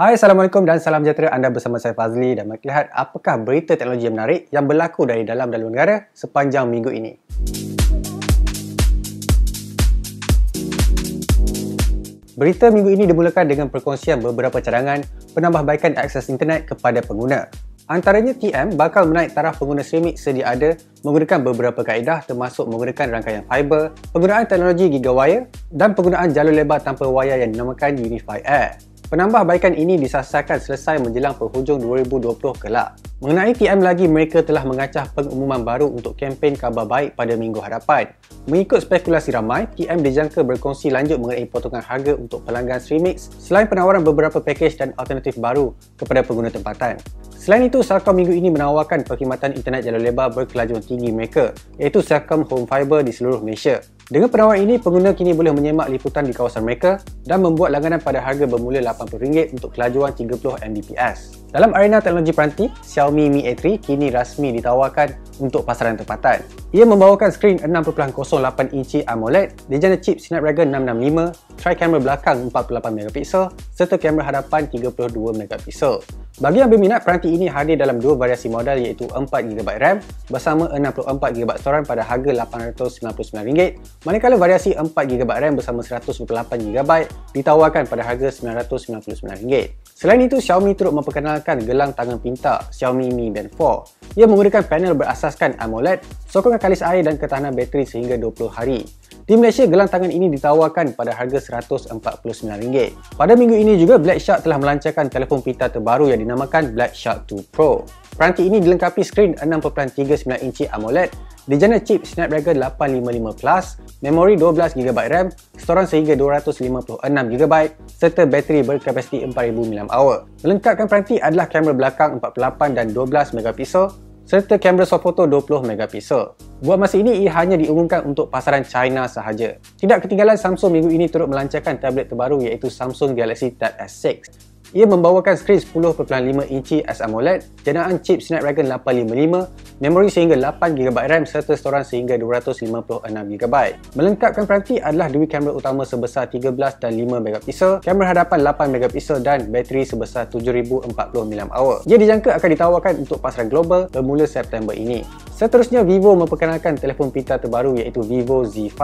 Hai, Assalamualaikum dan salam sejahtera anda bersama saya Fazli dan mari lihat apakah berita teknologi yang menarik yang berlaku dari dalam dan luar negara sepanjang minggu ini. Berita minggu ini dimulakan dengan perkongsian beberapa cadangan penambahbaikan akses internet kepada pengguna. Antaranya TM bakal menaik taraf pengguna streaming sedia ada menggunakan beberapa kaedah termasuk menggunakan rangkaian fiber, penggunaan teknologi gigawire dan penggunaan jalur lebar tanpa wayar yang dinamakan Unify Air. Penambahbaikan ini disasarkan selesai menjelang penghujung 2020 kelak. Mengenai TM lagi, mereka telah mengacah pengumuman baru untuk kempen khabar baik pada minggu hadapan. Mengikut spekulasi ramai, TM dijangka berkongsi lanjut mengenai potongan harga untuk pelanggan Streamix selain penawaran beberapa pakej dan alternatif baru kepada pengguna tempatan. Selain itu, Celcom minggu ini menawarkan perkhidmatan internet jalur lebar berkelajuan tinggi mereka iaitu Celcom Home Fiber di seluruh Malaysia. Dengan penawaran ini, pengguna kini boleh menyemak liputan di kawasan mereka dan membuat langganan pada harga bermula RM80 untuk kelajuan 30 Mbps. Dalam arena teknologi peranti, Xiaomi Mi A3 kini rasmi ditawarkan untuk pasaran tempatan. Ia membawakan skrin 6.08 inci AMOLED, dijana chip Snapdragon 665, tri-kamera belakang 48MP serta kamera hadapan 32MP. Bagi yang berminat, peranti ini hadir dalam dua variasi model iaitu 4GB RAM bersama 64GB storan pada harga RM899, manakala variasi 4GB RAM bersama 128GB ditawarkan pada harga RM999. Selain itu, Xiaomi turut memperkenalkan gelang tangan pintar Xiaomi Mi Band 4. Ia menggunakan panel berasaskan AMOLED, sokongan kalis air dan ketahanan bateri sehingga 20 hari. Di Malaysia, gelang tangan ini ditawarkan pada harga RM149. Pada minggu ini juga, Black Shark telah melancarkan telefon pintar terbaru yang dinamakan Black Shark 2 Pro. Peranti ini dilengkapi skrin 6.39 inci AMOLED, dijana chip Snapdragon 855 Plus, memori 12GB RAM, storan sehingga 256GB serta bateri berkapasiti 4000 mAh. Melengkapkan peranti adalah kamera belakang 48 dan 12MP serta kamera soft photo 20MP. Buat masa ini, ia hanya diumumkan untuk pasaran China sahaja. Tidak ketinggalan Samsung minggu ini turut melancarkan tablet terbaru iaitu Samsung Galaxy Tab S6. Ia membawakan skrin 10.5 inci AMOLED, jenaan chip Snapdragon 855, memori sehingga 8GB RAM serta storan sehingga 256GB. Melengkapkan peranti adalah dua kamera utama sebesar 13 dan 5MP, kamera hadapan 8MP dan bateri sebesar 7040 mAh. Ia dijangka akan ditawarkan untuk pasaran global bermula September ini. Seterusnya, Vivo memperkenalkan telefon pintar terbaru iaitu Vivo Z5.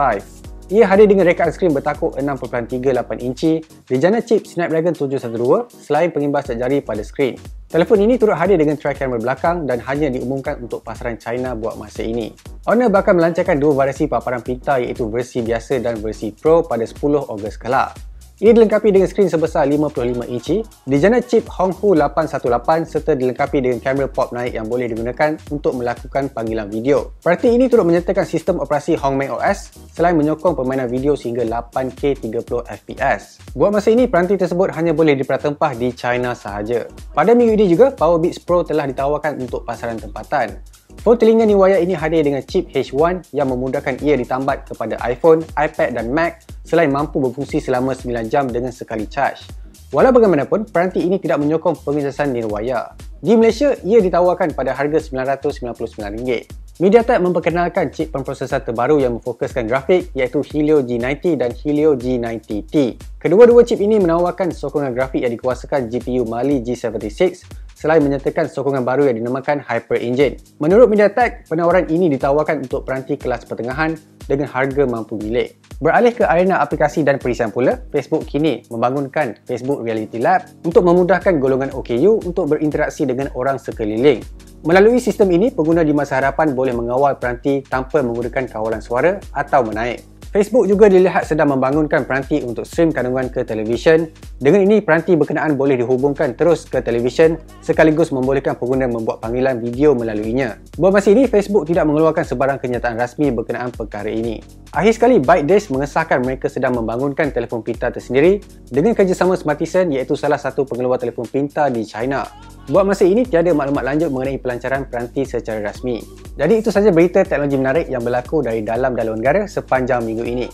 Ia hadir dengan rekaan skrin bertakuk 6.38 inci dijana chip Snapdragon 712 selain pengimbas jari pada skrin. Telefon ini turut hadir dengan tri-camera belakang dan hanya diumumkan untuk pasaran China buat masa ini. Honor bakal melancarkan dua variasi paparan pintar iaitu versi biasa dan versi Pro pada 10 Ogos kelak. Ia dilengkapi dengan skrin sebesar 55 inci, dijana chip Honghu 818 serta dilengkapi dengan kamera pop naik yang boleh digunakan untuk melakukan panggilan video. Peranti ini turut menyertakan sistem operasi Hongmeng OS selain menyokong permainan video sehingga 8K 30fps. Buat masa ini, peranti tersebut hanya boleh diperatempah di China sahaja. Pada minggu ini juga, Powerbeats Pro telah ditawarkan untuk pasaran tempatan. Phone telinga niwaya ini hadir dengan chip H1 yang memudahkan ia ditambat kepada iPhone, iPad dan Mac selain mampu berfungsi selama 9 jam dengan sekali charge. Walau bagaimanapun, peranti ini tidak menyokong pengecasan nirwaya. Di Malaysia, ia ditawarkan pada harga RM999. MediaTek memperkenalkan chip pemprosesor terbaru yang memfokuskan grafik iaitu Helio G90 dan Helio G90T. Kedua-dua chip ini menawarkan sokongan grafik yang dikuasakan GPU Mali G76 selain menyertakan sokongan baru yang dinamakan Hyper Engine. Menurut MediaTek, penawaran ini ditawarkan untuk peranti kelas pertengahan dengan harga mampu milik. Beralih ke arena aplikasi dan perisian pula, Facebook kini membangunkan Facebook Reality Lab untuk memudahkan golongan OKU untuk berinteraksi dengan orang sekeliling. Melalui sistem ini, pengguna di masa hadapan boleh mengawal peranti tanpa menggunakan kawalan suara atau menaik. Facebook juga dilihat sedang membangunkan peranti untuk stream kandungan ke televisyen. Dengan ini, peranti berkenaan boleh dihubungkan terus ke televisyen sekaligus membolehkan pengguna membuat panggilan video melaluinya. Buat masa ini, Facebook tidak mengeluarkan sebarang kenyataan rasmi berkenaan perkara ini. Akhir sekali, ByteDash mengesahkan mereka sedang membangunkan telefon pintar tersendiri dengan kerjasama Smartisan iaitu salah satu pengeluar telefon pintar di China. Buat masa ini, tiada maklumat lanjut mengenai pelancaran peranti secara rasmi. Jadi itu saja berita teknologi menarik yang berlaku dari dalam dan luar negara sepanjang minggu ini.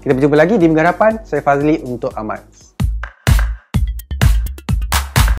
Kita berjumpa lagi di minggu hadapan. Saya Fazli untuk Amat.